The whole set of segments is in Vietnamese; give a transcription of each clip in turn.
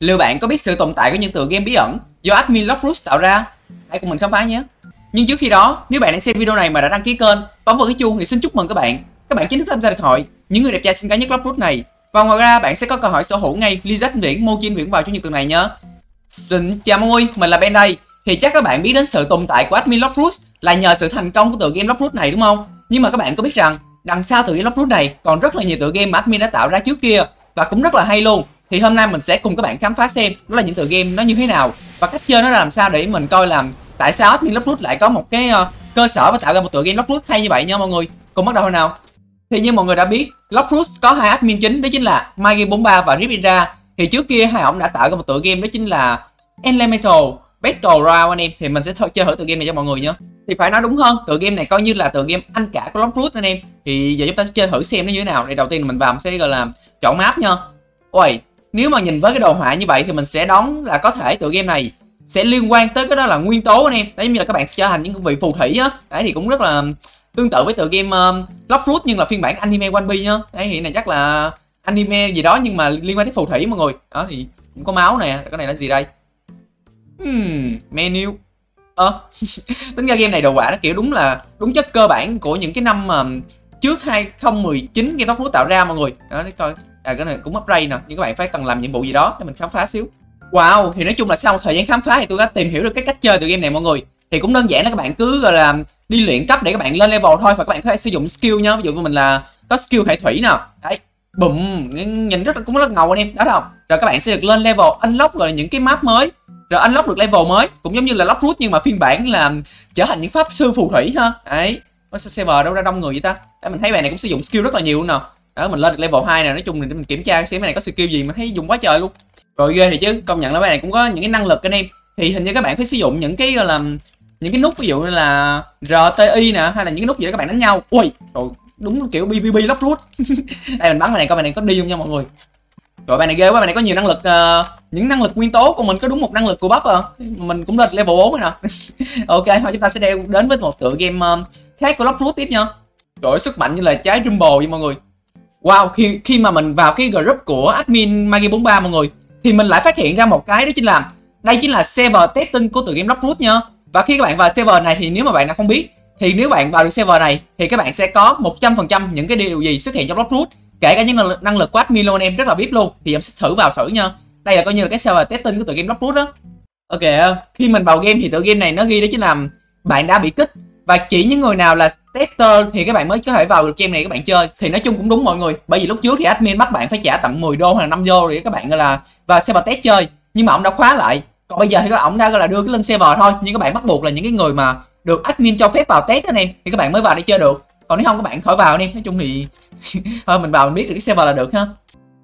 Liệu bạn có biết sự tồn tại của những tựa game bí ẩn do admin Lockroot tạo ra? Hãy cùng mình khám phá nhé. Nhưng trước khi đó, nếu bạn đang xem video này mà đã đăng ký kênh, bấm vào cái chuông thì xin chúc mừng các bạn. Các bạn chính thức tham gia được hội những người đẹp trai xinh gái nhất Lockroot này. Và ngoài ra bạn sẽ có cơ hội sở hữu ngay Lizard Viễn, Mojin Viễn vào chủ nhật tuần này nhé. Xin chào mọi người, mình là Ben đây. Thì chắc các bạn biết đến sự tồn tại của admin Lockroot là nhờ sự thành công của tựa game Lockroot này đúng không? Nhưng mà các bạn có biết rằng đằng sau tựa game Lockroot này còn rất là nhiều tựa game mà admin đã tạo ra trước kia và cũng rất là hay luôn thì hôm nay mình sẽ cùng các bạn khám phá xem đó là những tựa game nó như thế nào và cách chơi nó là làm sao để mình coi làm tại sao admin Lockroot lại có một cái uh, cơ sở và tạo ra một tựa game Lockroot hay như vậy nha mọi người. Cùng bắt đầu thôi nào. Thì như mọi người đã biết Lockroot có hai admin chính đó chính là Magi43 và Ripira thì trước kia hai ông đã tạo ra một tựa game đó chính là Elemental Battle Round anh em. Thì mình sẽ th chơi thử tựa game này cho mọi người nhé. Thì phải nói đúng hơn tựa game này coi như là tựa game anh cả của Lockroot anh em. Thì giờ chúng ta sẽ chơi thử xem nó như thế nào. Thì đầu tiên mình vào mình sẽ gọi là chọn map nha. Ôi nếu mà nhìn với cái đồ họa như vậy thì mình sẽ đoán là có thể tựa game này sẽ liên quan tới cái đó là nguyên tố anh em. Đấy như là các bạn sẽ trở thành những vị phù thủy á. Đấy thì cũng rất là tương tự với tựa game um, Lockroot nhưng là phiên bản anime One Piece nhá đấy hiện này chắc là anime gì đó nhưng mà liên quan tới phù thủy mọi người. Đó thì cũng có máu nè cái này là gì đây? Hmm, menu. Ơ à, tính ra game này đồ họa nó kiểu đúng là đúng chất cơ bản của những cái năm mà trước 2019 game Lockroot tạo ra mọi người. Đó để coi à cái này cũng upgrade nè nhưng các bạn phải cần làm nhiệm vụ gì đó để mình khám phá xíu. Wow thì nói chung là sau một thời gian khám phá thì tôi đã tìm hiểu được cái cách chơi từ game này mọi người. Thì cũng đơn giản là các bạn cứ gọi là đi luyện cấp để các bạn lên level thôi và các bạn có thể sử dụng skill nhá. Ví dụ như mình là có skill hệ thủy nè. Đấy bùm nhìn rất là cũng rất ngầu anh em đó không rồi các bạn sẽ được lên level unlock rồi những cái map mới. Rồi unlock được level mới cũng giống như là lockroot nhưng mà phiên bản là trở thành những pháp sư phù thủy ha. Đấy có server đâu ra đông người vậy ta. Đấy, mình thấy bạn này cũng sử dụng skill rất là nhiều nè đó mình lên được level 2 này nói chung thì mình kiểm tra xem cái này có skill gì mà thấy dùng quá trời luôn. Rồi ghê thì chứ công nhận là cái này cũng có những cái năng lực anh em. Thì hình như các bạn phải sử dụng những cái gọi là những cái nút ví dụ như là RTI nè hay là những cái nút gì đó các bạn đánh nhau. Ui rồi đúng kiểu BBB rút. Đây mình bắn cái này coi bài này có đi không nha mọi người. Rồi bài này ghê quá bài này có nhiều năng lực uh, những năng lực nguyên tố của mình có đúng một năng lực của bắp à? Mình cũng lên level 4 rồi nè. Ok thôi chúng ta sẽ đeo đến với một tựa game uh, khác của Lockroot tiếp nha. Rồi sức mạnh như là trái Rumble vậy mọi người. Wow, khi khi mà mình vào cái group của admin Magi43 mọi người thì mình lại phát hiện ra một cái đó chính là đây chính là server testing của tựa game Lockroot nha. Và khi các bạn vào server này thì nếu mà bạn đã không biết thì nếu bạn vào được server này thì các bạn sẽ có 100% những cái điều gì xuất hiện trong Lockroot kể cả những năng lực, năng lực của admin luôn em rất là biết luôn thì em sẽ thử vào thử nha. Đây là coi như là cái server testing của tựa game Lockroot đó. Ok, ờ, khi mình vào game thì tựa game này nó ghi đó chính là bạn đã bị kích và chỉ những người nào là tester thì các bạn mới có thể vào được game này các bạn chơi. Thì nói chung cũng đúng mọi người. Bởi vì lúc trước thì admin bắt bạn phải trả tận 10 đô hoặc là 5 đô để các bạn gọi là vào server test chơi. Nhưng mà ông đã khóa lại. Còn bây giờ thì ông đã gọi là đưa cái lên server thôi. Nhưng các bạn bắt buộc là những cái người mà được admin cho phép vào test anh em thì các bạn mới vào để chơi được. Còn nếu không các bạn khỏi vào anh em nói chung thì thôi mình vào mình biết được cái server là được ha.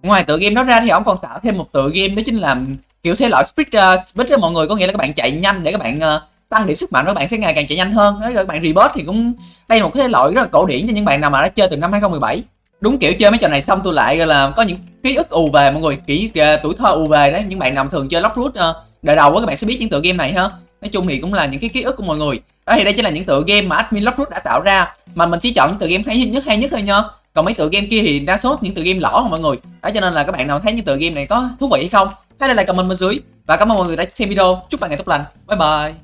Ngoài tựa game đó ra thì ông còn tạo thêm một tựa game đó chính là kiểu thế loại speed uh, speed đó mọi người. Có nghĩa là các bạn chạy nhanh để các bạn uh, tăng điểm sức mạnh các bạn sẽ ngày càng chạy nhanh hơn. Đấy, rồi các bạn rebirth thì cũng đây là một cái loại rất là cổ điển cho những bạn nào mà đã chơi từ năm 2017 đúng kiểu chơi mấy trò này xong tôi lại, gọi là, có những ký ức ù về, mọi người kỹ tuổi thơ ù về đấy. Những bạn nào thường chơi Lockroot ờ, đời đầu các bạn sẽ biết những tựa game này ha. Nói chung thì cũng là những cái ký ức của mọi người. Đó, thì đây chính là những tựa game mà admin Lockroot đã tạo ra, mà mình chỉ chọn những tựa game hay, nhất hay nhất thôi nha. Còn mấy tựa game kia thì đa số những tựa game lỏ mọi người. Đó, cho nên là các bạn nào thấy những tựa game này có thú vị hay không, hãy để lại comment bên dưới. Và cảm ơn mọi người đã xem video. Chúc bạn ngày tốt lành. Bye bye.